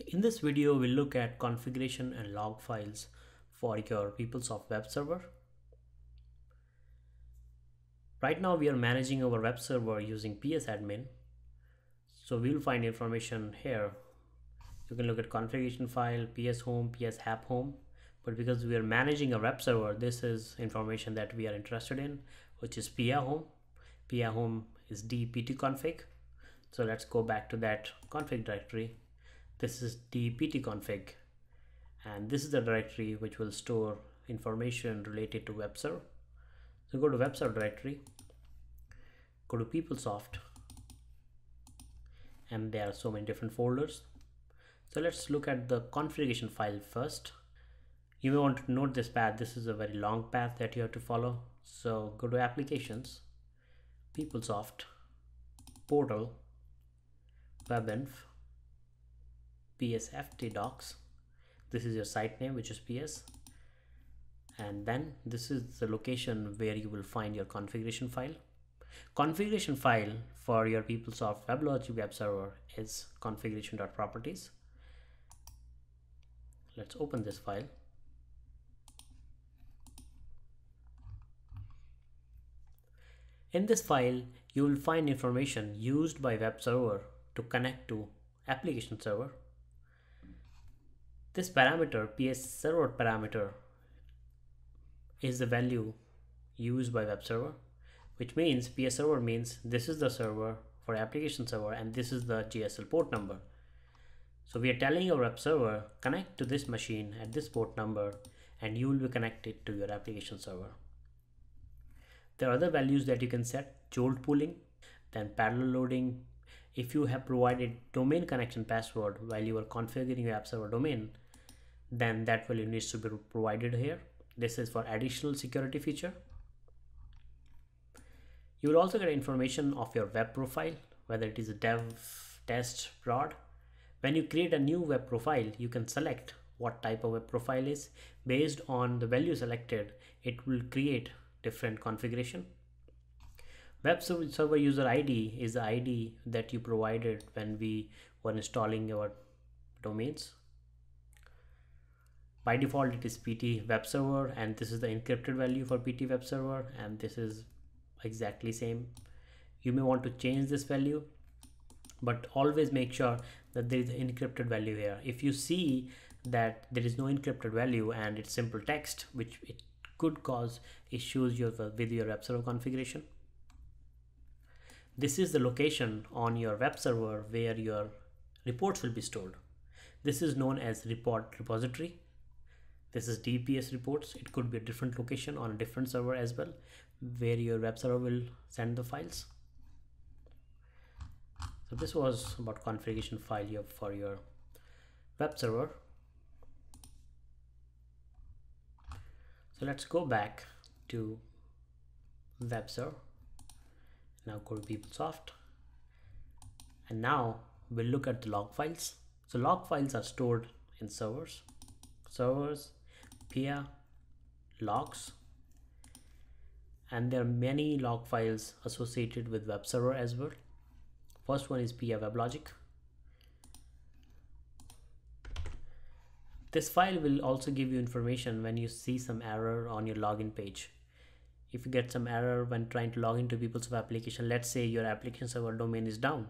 In this video, we'll look at configuration and log files for your PeopleSoft web server. Right now, we are managing our web server using psadmin. So we'll find information here. You can look at configuration file, PS home, PS app home. But because we are managing a web server, this is information that we are interested in, which is PIA home. PIA home is dpt config. So let's go back to that config directory this is the pt config. And this is the directory which will store information related to web server. So go to web server directory go to PeopleSoft and there are so many different folders. So let's look at the configuration file first. You may want to note this path. This is a very long path that you have to follow. So go to applications PeopleSoft portal WEB-INF psft docs this is your site name which is ps and then this is the location where you will find your configuration file. Configuration file for your PeopleSoft WebLogic web server is configuration.properties let's open this file. In this file you will find information used by web server to connect to application server this parameter, PS server parameter, is the value used by web server, which means PS server means this is the server for application server and this is the JSL port number. So we are telling our web server connect to this machine at this port number and you will be connected to your application server. There are other values that you can set jolt pooling, then parallel loading. If you have provided domain connection password while you are configuring your app server domain, then that value needs to be provided here. This is for additional security feature. You will also get information of your web profile whether it is a dev test prod. When you create a new web profile you can select what type of web profile is. Based on the value selected it will create different configuration. Web server user id is the id that you provided when we were installing your domains by default it is pt web server and this is the encrypted value for pt web server and this is exactly same. You may want to change this value but always make sure that there is an encrypted value here. If you see that there is no encrypted value and it's simple text which it could cause issues with your web server configuration this is the location on your web server where your reports will be stored. This is known as report repository this is DPS reports. It could be a different location on a different server as well, where your web server will send the files. So this was about configuration file for your web server. So let's go back to web server. Now go to PeopleSoft. And now we'll look at the log files. So log files are stored in servers. Servers PIA logs and there are many log files associated with web server as well. First one is PIA WebLogic. This file will also give you information when you see some error on your login page. If you get some error when trying to log into PeopleSoft application let's say your application server domain is down.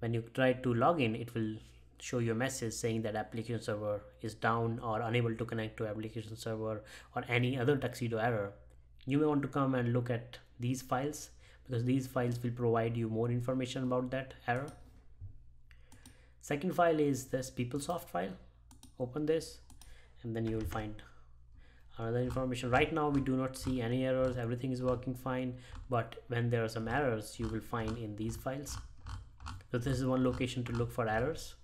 When you try to log in it will show you a message saying that application server is down or unable to connect to application server or any other tuxedo error. You may want to come and look at these files because these files will provide you more information about that error. Second file is this PeopleSoft file. Open this and then you will find another information. Right now we do not see any errors. Everything is working fine but when there are some errors you will find in these files. So this is one location to look for errors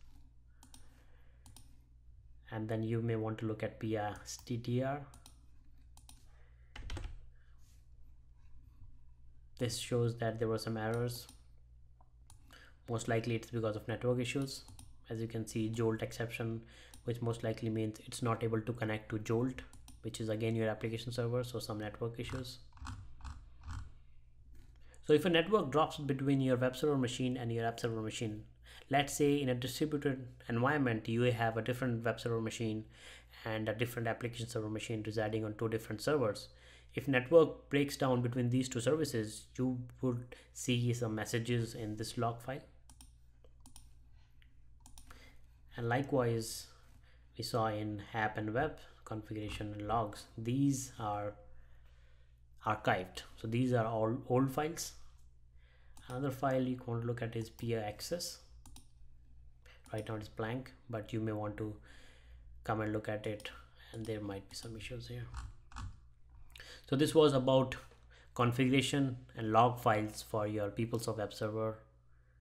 and then you may want to look at PSTTR. This shows that there were some errors. Most likely it's because of network issues. As you can see Jolt exception, which most likely means it's not able to connect to Jolt, which is again your application server, so some network issues. So if a network drops between your web server machine and your app server machine, let's say in a distributed environment you have a different web server machine and a different application server machine residing on two different servers. If network breaks down between these two services you would see some messages in this log file. And likewise we saw in app and web configuration and logs these are archived. So these are all old files. Another file you want to look at is PIA access right now it's blank but you may want to come and look at it and there might be some issues here. So this was about configuration and log files for your PeopleSoft web server